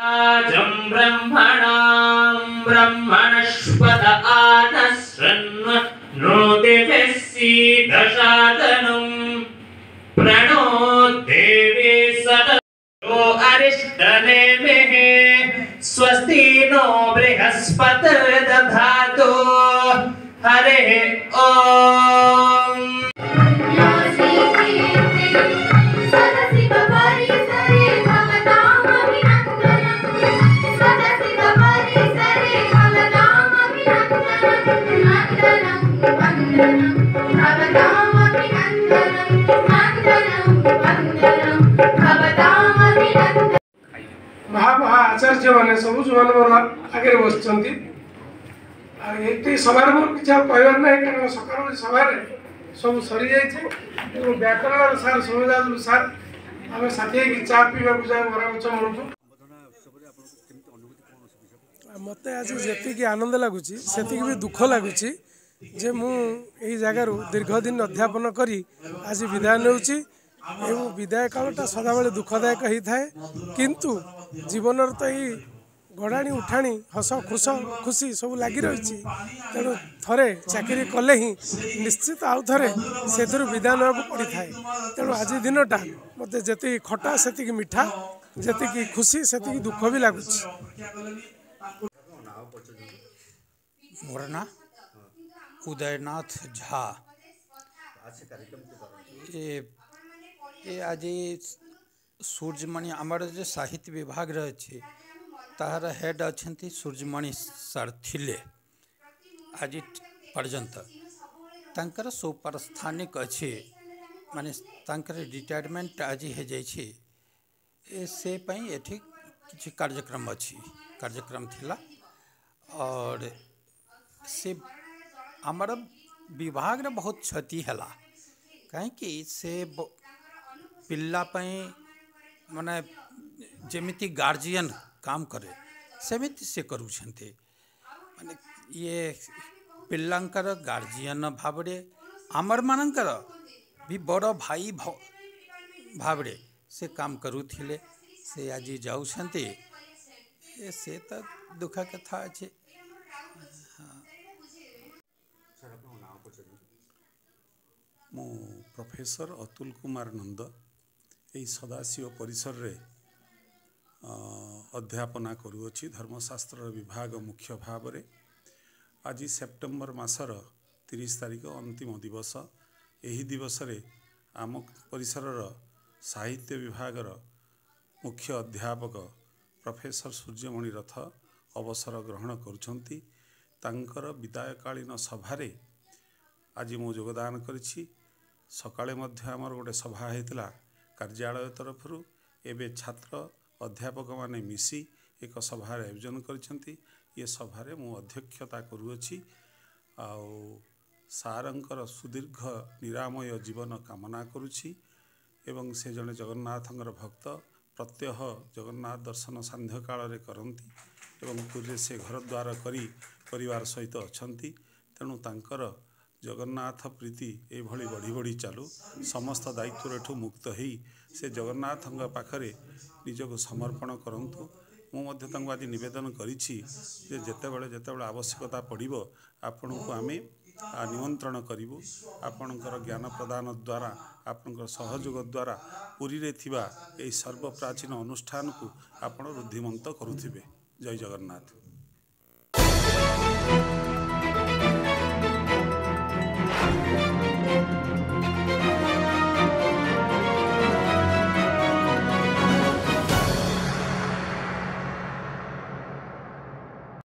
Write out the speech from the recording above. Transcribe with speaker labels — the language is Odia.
Speaker 1: राजं ब्रह्मणां ब्रह्मणस्पद आनशृण्व नोतिभिः सीदशादनम् प्रणो देवे सदो अरिष्टनेमिः स्वस्ति नो बृहस्पतिर्दधातु। हरिः ॐ
Speaker 2: ମହା ମହା ଆଚାର୍ଯ୍ୟମାନେ ସବୁ ଯେଉଁମାନେ ମୋର ଆଗରେ ବସିଛନ୍ତି। ଆଉ ଏଠି ସଭାରେ ମୋର କିଛି ଆଉ କହିବାର ନାହିଁ କାରଣ ସକାଳୁ ସଭାରେ ସବୁ ସରିଯାଇଛି। ଏବଂ ବ୍ୟାକରଣର ସାର୍ ସୌମ୍ୟଦାସ ସାର୍ ଆମେ ସାଥି ହେଇକି ଚା ପିଇବାକୁ ଯାଉ ବରାଗଛ ମୂଳକୁ। ମୋତେ ଆଜି ଯେତିକି ଆନନ୍ଦ ଲାଗୁଛି ସେତିକି ବି ଦୁଃଖ ଲାଗୁଛି। ଯେ ମୁଁ ଏହି ଜାଗାରୁ ଦୀର୍ଘଦିନ ଅଧ୍ୟାପନ କରି ଆଜି ବିଦାୟ ନେଉଛି। ଏବଂ ବିଦାୟ କାଳଟା ସଦାବେଳେ ଦୁଃଖଦାୟକ ହୋଇଥାଏ। କିନ୍ତୁ ଜୀବନର ତ ଏଇ ଗଡ଼ାଣି ଉଠାଣି ହସ ଖୁସ ଖୁସି ସବୁ ଲାଗି ରହିଛି। ତେଣୁ ଥରେ ଚାକିରି କଲେ ହିଁ ନିଶ୍ଚିତ ଆଉ ଥରେ ସେଥିରୁ ବିଦାୟ ନେବାକୁ ପଡ଼ିଥାଏ। ତେଣୁ ଆଜି ଦିନଟା ମୋତେ ଯେତିକି ଖଟା ସେତିକି ମିଠା ଯେତିକି ଖୁସି ସେତିକି ଦୁଃଖ ବି ଲାଗୁଛି।
Speaker 3: ମୋର ନା? उदयनाथ झा। ये ये आज सूर्यमणि अमर जो साहित्य विभाग रही तहार हेड अच्छा सूर्यमणि सर थी आज पर्यत। सुपरस्थानिक अच्छे माने मानते रिटायरमेंट आज हो जाए जापी कि कार्यक्रम अच्छी कार्यक्रम थिला, और से ଆମର ବିଭାଗରେ ବହୁତ କ୍ଷତି ହେଲା କାହିଁକି ସେ ବ- ପିଲା ପାଇଁ ମାନେ ଯେମିତି ଗାର୍ଜିଆନ୍ କାମ କରେ ସେମିତି ସେ କରୁଛନ୍ତି ମାନେ ଇଏ ପିଲାଙ୍କର ଗାର୍ଜିଆନ୍ ଭାବରେ ଆମରମାନଙ୍କର ବି ବଡ଼ ଭାଇ ଭ- ଭାବରେ ସେ କାମ କରୁଥିଲେ ସେ ଆଜି ଯାଉଛନ୍ତି ଏ ସେ ତ ଦୁଃଖ କଥା ଅଛି
Speaker 4: ମୁଁ ପ୍ରଫେସର ଅତୁଲ କୁମାର ନନ୍ଦ ଏହି ସଦାଶିବ ପରିସରରେ ଅଧ୍ୟାପନା କରୁଅଛି ଧର୍ମଶାସ୍ତ୍ରର ବିଭାଗ ମୁଖ୍ୟ ଭାବରେ। ଆଜି ସେପ୍ଟେମ୍ବର ମାସର ତିରିଶ ତାରିଖ ଅନ୍ତିମ ଦିବସ। ଏହି ଦିବସରେ ଆମ ପରିସରର ସାହିତ୍ୟ ବିଭାଗର ମୁଖ୍ୟ ଅଧ୍ୟାପକ ପ୍ରଫେସର ସୂର୍ଯ୍ୟମଣି ରଥ ଅବସର ଗ୍ରହଣ କରୁଛନ୍ତି। ତାଙ୍କର ବିଦାୟକାଳୀନ ସଭାରେ ଆଜି ମୁଁ ଯୋଗଦାନ କରିଛି। ସକାଳେ ମଧ୍ୟ ଆମର ଗୋଟେ ସଭା ହେଇଥିଲା କାର୍ଯ୍ୟାଳୟ ତରଫରୁ। ଏବେ ଛାତ୍ର ଅଧ୍ୟାପକମାନେ ମିଶି ଏକ ସଭାର ଆୟୋଜନ କରିଛନ୍ତି। ଏ ସଭାରେ ମୁଁ ଅଧ୍ୟକ୍ଷତା କରୁଅଛି। ଆଉ ସାରଙ୍କର ସୁଦୀର୍ଘ ନିରାମୟ ଜୀବନ କାମନା କରୁଛି ଏବଂ ସେ ଜଣେ ଜଗନ୍ନାଥଙ୍କର ଭକ୍ତ। ପ୍ରତ୍ୟହ ଜଗନ୍ନାଥ ଦର୍ଶନ ସାନ୍ଧ୍ୟ କାଳରେ କରନ୍ତି ଏବଂ ପୁରୀରେ ସେ ଘରଦ୍ୱାର କରି ପରିବାର ସହିତ ଅଛନ୍ତି। ତେଣୁ ତାଙ୍କର ଜଗନ୍ନାଥ ପ୍ରୀତି ଏଭଳି ବଢ଼ି ବଢ଼ି ଚାଲୁ ସମସ୍ତ ଦାୟିତ୍ୱରୁ ଏଠୁ ମୁକ୍ତ ହେଇ ସେ ଜଗନ୍ନାଥଙ୍କ ପାଖରେ ନିଜକୁ ସମର୍ପଣ କରନ୍ତୁ। ମୁଁ ମଧ୍ୟ ତାଙ୍କୁ ଆଜି ନିବେଦନ କରିଛି ଯେ ଯେତେବେଳେ ଯେତେବେଳେ ଆବଶ୍ୟକତା ପଡ଼ିବ ଆପଣଙ୍କୁ ଆମେ ନିମନ୍ତ୍ରଣ କରିବୁ। ଆପଣଙ୍କର ଜ୍ଞାନ ପ୍ରଦାନ ଦ୍ୱାରା ଆପଣଙ୍କର ସହଯୋଗ ଦ୍ୱାରା ପୁରୀରେ ଥିବା ଏହି ସର୍ବପ୍ରାଚୀନ ଅନୁଷ୍ଠାନକୁ ଆପଣ ରୁଦ୍ଧିମନ୍ତ କରୁଥିବେ। ଜୟ ଜଗନ୍ନାଥ।